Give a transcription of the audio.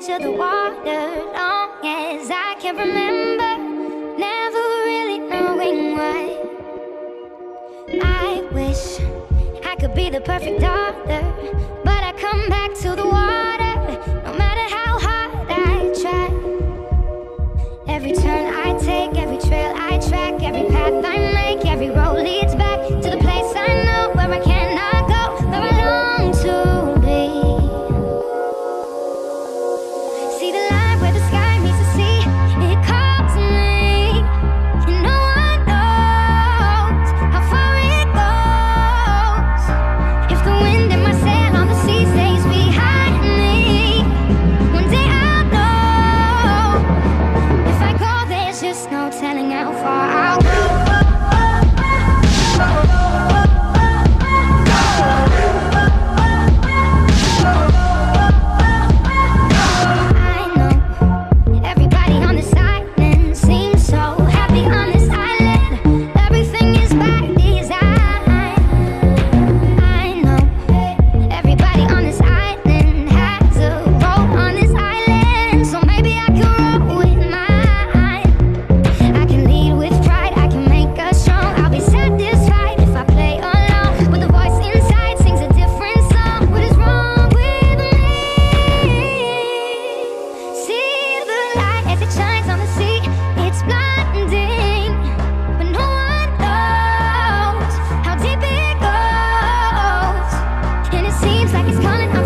to the water long as I can remember. Never really knowing why. I wish I could be the perfect daughter Seems like it's calling